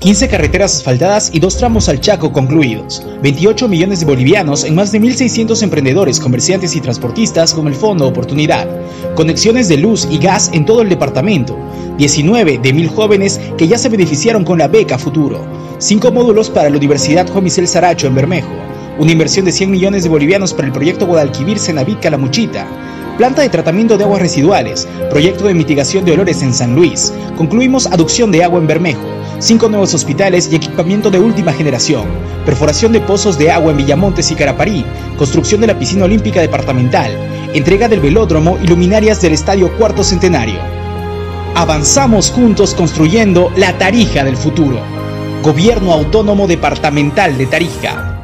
15 carreteras asfaltadas y dos tramos al Chaco concluidos. 28 millones de bolivianos en más de 1.600 emprendedores, comerciantes y transportistas con el Fondo Oportunidad. Conexiones de luz y gas en todo el departamento. 19 de 1.000 jóvenes que ya se beneficiaron con la beca Futuro. 5 módulos para la Universidad Juan Michel Saracho en Bermejo. Una inversión de 100 millones de bolivianos para el proyecto Guadalquivir Senavica La Muchita planta de tratamiento de aguas residuales, proyecto de mitigación de olores en San Luis, concluimos aducción de agua en Bermejo, cinco nuevos hospitales y equipamiento de última generación, perforación de pozos de agua en Villamontes y Caraparí, construcción de la piscina olímpica departamental, entrega del velódromo y luminarias del Estadio Cuarto Centenario. Avanzamos juntos construyendo la Tarija del futuro. Gobierno Autónomo Departamental de Tarija.